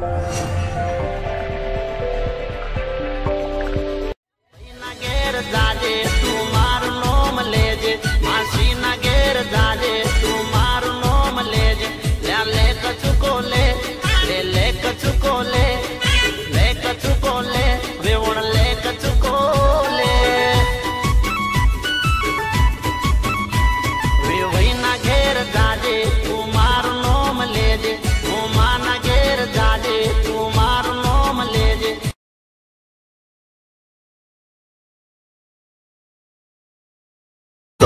Thank you.